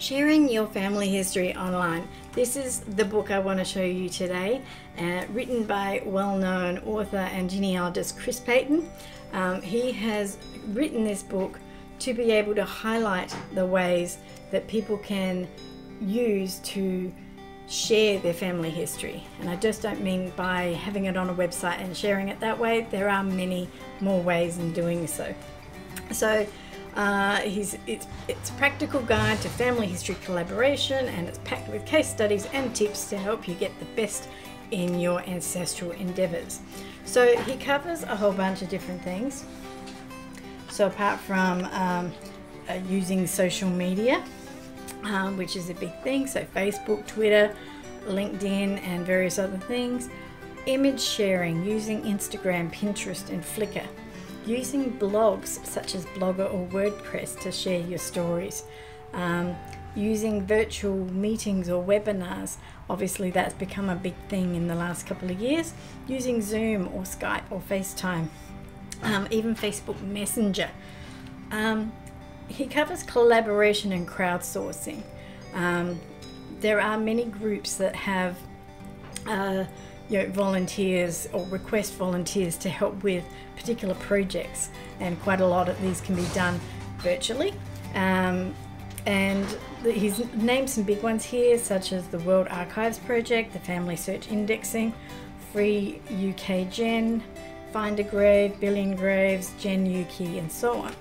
Sharing Your Family History Online. This is the book I want to show you today, uh, written by well known author and genealogist Chris Paton. Um, he has written this book to be able to highlight the ways that people can use to share their family history. And I just don't mean by having it on a website and sharing it that way, there are many more ways in doing so. So, uh, he's, it's, it's a practical guide to family history collaboration and it's packed with case studies and tips to help you get the best in your ancestral endeavours. So he covers a whole bunch of different things. So apart from um, uh, using social media, um, which is a big thing, so Facebook, Twitter, LinkedIn, and various other things, image sharing using Instagram, Pinterest, and Flickr using blogs such as Blogger or WordPress to share your stories, um, using virtual meetings or webinars. Obviously, that's become a big thing in the last couple of years. Using Zoom or Skype or FaceTime, um, even Facebook Messenger. Um, he covers collaboration and crowdsourcing. Um, there are many groups that have uh, you know, volunteers or request volunteers to help with particular projects, and quite a lot of these can be done virtually. Um, and he's named some big ones here, such as the World Archives Project, the FamilySearch Indexing, Free UK Gen, Find a Grave, BillionGraves, Gen UK, and so on.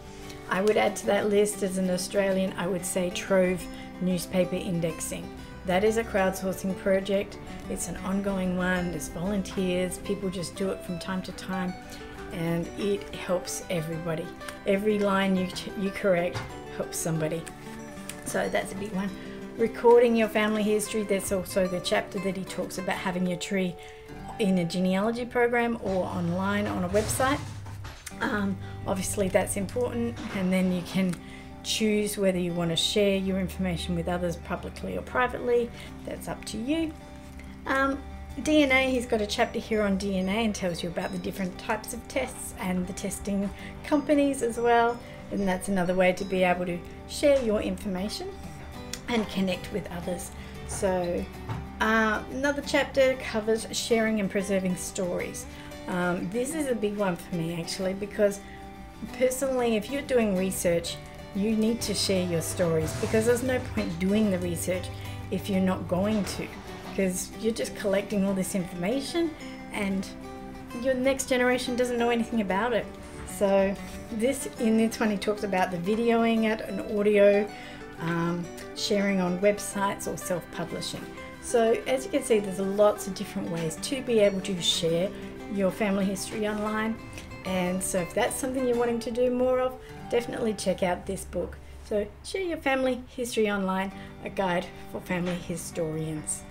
I would add to that list as an Australian, I would say Trove Newspaper Indexing. That is a crowdsourcing project. It's an ongoing one. There's volunteers. People just do it from time to time, and it helps everybody. Every line you you correct helps somebody. So that's a big one. Recording your family history. There's also the chapter that he talks about having your tree in a genealogy program or online on a website. Um, obviously, that's important, and then you can choose whether you want to share your information with others publicly or privately. That's up to you. Um, DNA, he's got a chapter here on DNA and tells you about the different types of tests and the testing companies as well. And that's another way to be able to share your information and connect with others. So, uh, another chapter covers sharing and preserving stories. Um, this is a big one for me actually because personally, if you're doing research, you need to share your stories because there's no point doing the research if you're not going to because you're just collecting all this information and your next generation doesn't know anything about it. So this in this one he talks about the videoing it and audio um, sharing on websites or self-publishing. So as you can see there's lots of different ways to be able to share your family history online and so if that's something you're wanting to do more of, definitely check out this book. So share your family history online, a guide for family historians.